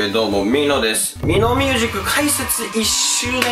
けども、ミノです。ミノミュージック解説1周年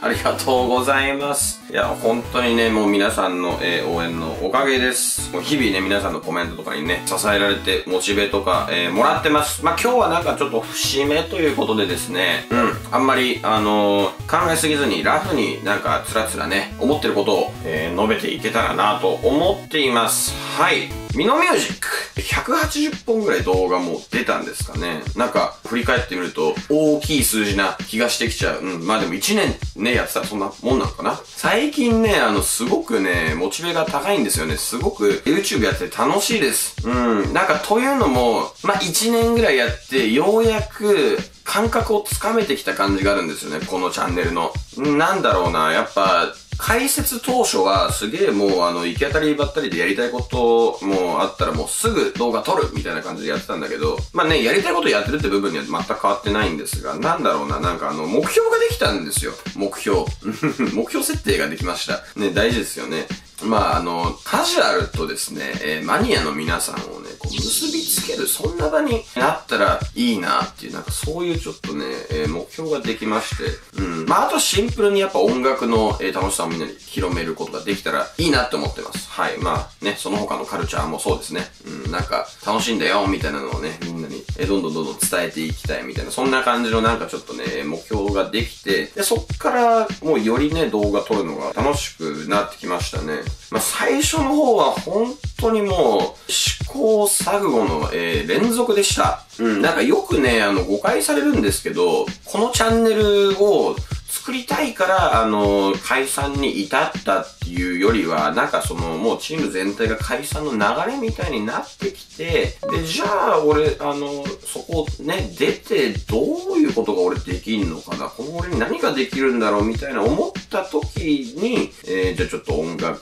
ありがとうございます。いや、本当にね、もう皆さんの、えー、応援のおかげです。もう日々ね、皆さんのコメントとかにね、支えられて、モチベとか、えー、もらってます。まあ、今日はなんかちょっと節目ということでですね、うん、あんまり、あのー、考えすぎずに、ラフになんかつらつらね、思ってることを、え述べていけたらなと思っています。はい。ミノミュージック180本ぐらい動画も出たんですかね。なんか、振り返ってみると、大きい数字な気がしてきちゃう。うん、まあでも1年ね、やってたらそんなもんなのかな。最最近ね、あの、すごくね、モチベが高いんですよね。すごく YouTube やってて楽しいです。うん、なんかというのも、まあ1年ぐらいやって、ようやく、感覚をつかめてきた感じがあるんですよね、このチャンネルの。なんだろうな、やっぱ、解説当初はすげえもうあの行き当たりばったりでやりたいこともあったらもうすぐ動画撮るみたいな感じでやってたんだけど、まあね、やりたいことやってるって部分には全く変わってないんですが、なんだろうな、なんかあの、目標ができたんですよ。目標。目標設定ができました。ね、大事ですよね。まあ、あの、カジュアルとですね、えー、マニアの皆さんをね、こう結びつける、そんな場になったらいいなっていう、なんかそういうちょっとね、えー、目標ができまして、うん。まあ、あとシンプルにやっぱ音楽の、えー、楽しさをみんなに広めることができたらいいなって思ってます。はい。まあ、ね、その他のカルチャーもそうですね。うん、なんか、楽しいんだよ、みたいなのをね、みんなに、えー、どんどんどんどん伝えていきたいみたいな、そんな感じのなんかちょっとね、目標ができて、で、そっからもうよりね、動画撮るのが楽しくなってきましたね。まあ、最初の方は本当にもう、試行錯誤の、えー、連続でした。うん、なんかよくね、あの、誤解されるんですけど、このチャンネルを作りたいから、あの、解散に至ったっていうよりは、なんかその、もうチーム全体が解散の流れみたいになってきて、で、じゃあ、俺、あの、そこね、出て、どういうことが俺できんのかな？この俺に何ができるんだろうみたいな思った時に、えー、じゃあちょっと音楽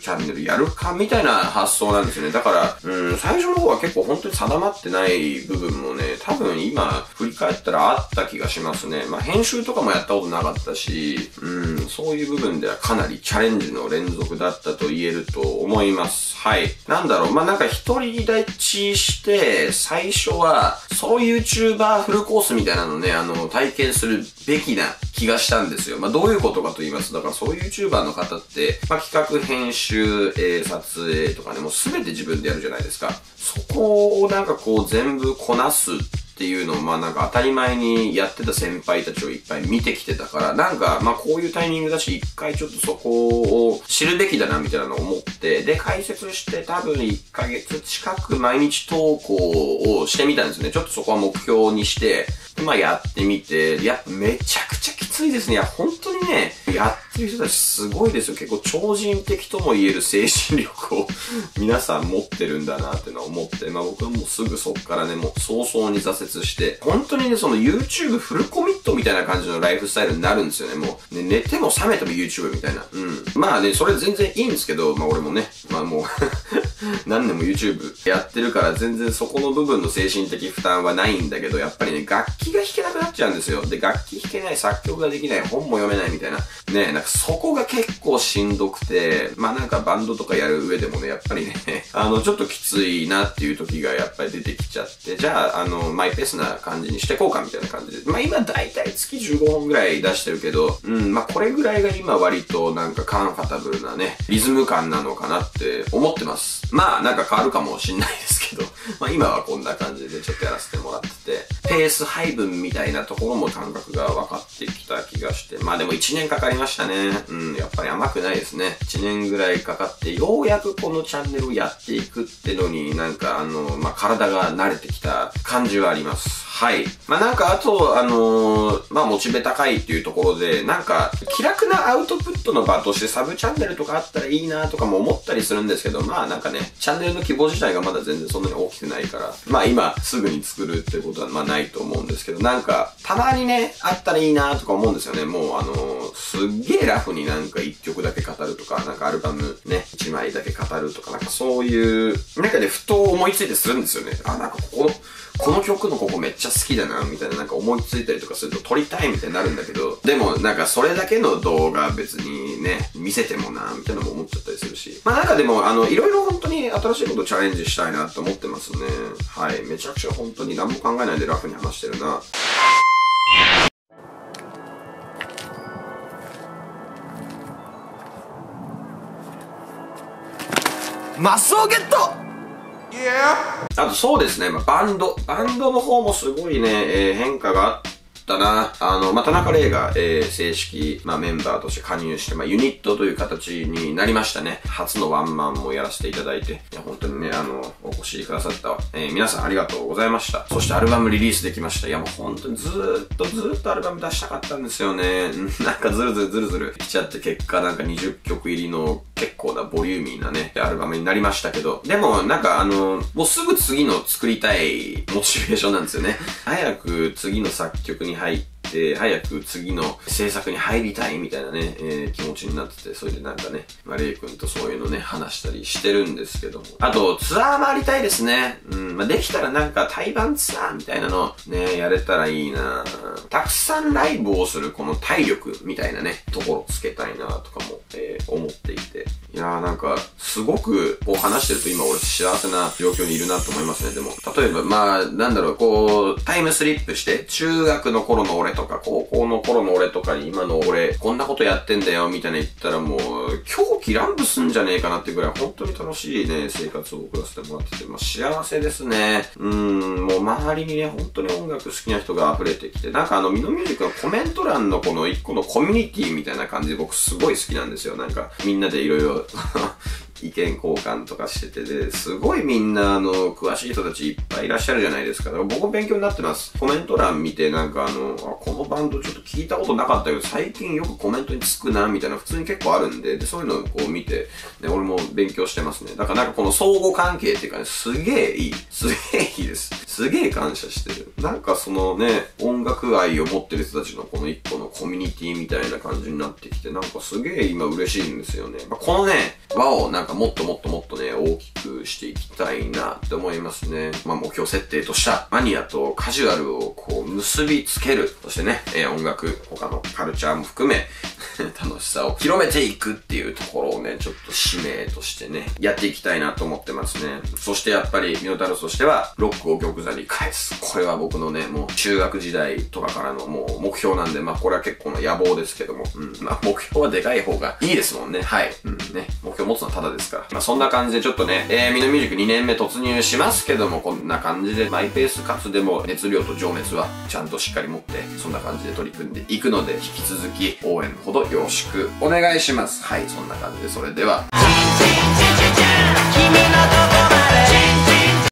チャンネルやるかみたいな発想なんですよね。だから、うん、最初の方は結構本当に定まってない部分もね、多分今振り返ったらあった気がしますね。まあ編集とかもやったことなかったし、うん、そういう部分ではかなりチャレンジの連続だったと言えると思います。はい。なんだろう、まあ、なんか独り立ちして、最初は、ソロ YouTuber フルコースみたいなのね、あの、体験するべきな気がしたんですよ。まあ、どういうことかと言いますと、だからそういう YouTuber の方って、まあ、企画、編集、えー、撮影とかね、もうすべて自分でやるじゃないですか。そこをなんかこう全部こなすっていうのを、まあなんか当たり前にやってた先輩たちをいっぱい見てきてたから、なんか、まあこういうタイミングだし、一回ちょっとそこを知るべきだなみたいなのを思って、で、解説して多分1ヶ月近く毎日投稿をしてみたんですね。ちょっとそこは目標にして、まあやってみて、やっぱめちゃくちゃきついですね。いや、本当にね、やってる人たちすごいですよ。結構超人的とも言える精神力を 皆さん持ってるんだなっていうのは思って、まあ僕はもうすぐそっからね、もう早々に挫折して、本当にね、その YouTube フルコミットみたいな感じのライフスタイルになるんですよね。もう、ね、寝ても覚めても YouTube みたいな。うん。まあね、それ全然いいんですけど、まあ俺もね、まあもう何年も YouTube やってるから全然そこの部分の精神的負担はないんだけど、やっぱりね、楽器が弾けなくなっちゃうんですよ。で、楽器弾けない、作曲ができない、本も読めないみたいな。ね、なんかそこが結構しんどくて、まあなんかバンドとかやる上でもね、やっぱりね、あの、ちょっときついなっていう時がやっぱり出てきちゃって、じゃあ、あの、マイペースな感じにしてこうかみたいな感じで。まあ今だいたい月15本ぐらい出してるけど、うん、まあこれぐらいが今割となんかカンファタブルなね、リズム感なのかなって思ってます。まあなんか変わるかもしんないですけど、まあ今はこんな感じでちょっとやらせてもらってて、ペース配分みたいなところも感覚が分かってきた気がして、まあでも1年かかりましたね。うん、やっぱり甘くないですね。1年ぐらいかかって、ようやくこのチャンネルをやっていくってのになんかあの、まあ体が慣れてきた感じはあります。はい。まあ、なんか、あと、あのー、まあ、モチベ高いっていうところで、なんか、気楽なアウトプットの場としてサブチャンネルとかあったらいいなとかも思ったりするんですけど、まあ、なんかね、チャンネルの規模自体がまだ全然そんなに大きくないから、まあ、今、すぐに作るってことは、まあ、ないと思うんですけど、なんか、たまにね、あったらいいなとか思うんですよね。もう、あのー、すっげえラフになんか一曲だけ語るとか、なんかアルバムね、一枚だけ語るとか、なんかそういう、なんかね、ふと思いついてするんですよね。あ、なんかここ、この曲のここめっちゃ好きだな、みたいななんか思いついたりとかすると撮りたいみたいになるんだけど、でもなんかそれだけの動画別にね、見せてもな、みたいなのも思っちゃったりするし。まあなんかでも、あの、いろいろ本当に新しいことチャレンジしたいなって思ってますね。はい。めちゃくちゃ本当に何も考えないでラフに話してるな。マスをゲットあとそうですね、まあ、バンド。バンドの方もすごいね、えー、変化があってたな。あの、まあ、田中玲が、えー、正式、まあ、メンバーとして加入して、まあ、ユニットという形になりましたね。初のワンマンもやらせていただいて、いや、本当にね、あの、お越しくださった、えー、皆さんありがとうございました。そしてアルバムリリースできました。いや、もう本当にずーっとずーっとアルバム出したかったんですよね。なんかずるずるずるずる来ちゃって結果なんか20曲入りの結構なボリューミーなね、アルバムになりましたけど、でもなんかあの、もうすぐ次の作りたいモチベーションなんですよね。早く次の作曲にはい。て、て、早く次の制作に入りたいみたいなね、えー、気持ちになってて、それでなんかね、まあ、レイ君とそういうのね、話したりしてるんですけども。あと、ツアー回りたいですね。うん、まあ、できたらなんか対バンツアーみたいなの、ね、やれたらいいなたくさんライブをするこの体力みたいなね、ところつけたいなとかも、えー、思っていて。いやーなんか、すごく、こう話してると今俺幸せな状況にいるなと思いますね。でも、例えば、まあ、なんだろう、こう、タイムスリップして、中学の頃の俺ととか、高校の頃の俺とかに今の俺、こんなことやってんだよ、みたいな言ったらもう、狂気乱舞すんじゃねえかなってぐらい、本当に楽しいね、生活を送らせてもらってて、まあ、幸せですね。うん、もう周りにね、本当に音楽好きな人が溢れてきて、なんかあの、ミノミュージックのコメント欄のこの一個のコミュニティみたいな感じで僕すごい好きなんですよ。なんか、みんなでいろいろ意見交換とかしててで、すごいみんなあの、詳しい人たちいっぱいいらっしゃるじゃないですか。だから僕も勉強になってます。コメント欄見てなんかあの、あこのバンドちょっと聞いたことなかったけど、最近よくコメントにつくな、みたいな普通に結構あるんで、で、そういうのをこう見て、ね、俺も勉強してますね。だからなんかこの相互関係っていうかね、すげえいい。すげえいいです。すげえ感謝してる。なんかそのね、音楽愛を持ってる人たちのこの一個のコミュニティみたいな感じになってきて、なんかすげえ今嬉しいんですよね。まあ、このね、輪をなんかもっともっともっとね、大きくしていきたいなって思いますね。まあ目標設定としたマニアとカジュアルをこう結びつける。そしてね、えー、音楽、他のカルチャーも含め、楽しさを広めていくっていうところをね、ちょっと使命としてね、やっていきたいなと思ってますね。そしてやっぱり、ミノタロスとしては、ロックを玉座に返す。これは僕のね、もう中学時代とかからのもう目標なんで、まあこれは結構な野望ですけども、うん、まあ目標はでかい方がいいですもんね。はい。うん、ね、目標持つのはただですですか。まあ、そんな感じでちょっとね、えー、ミノミュージック2年目突入しますけども、こんな感じでマイペースかつでも熱量と情熱はちゃんとしっかり持って、そんな感じで取り組んでいくので、引き続き応援ほどよろしくお願いします。はい、そんな感じで、それでは。